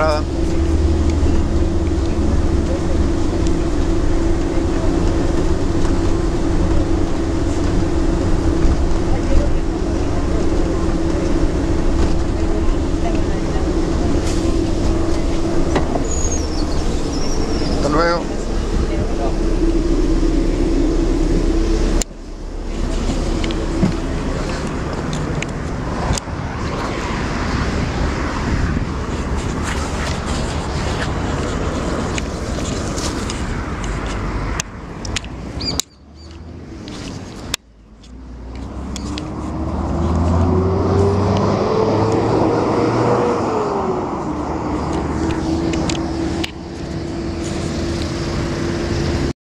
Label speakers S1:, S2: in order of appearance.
S1: Пора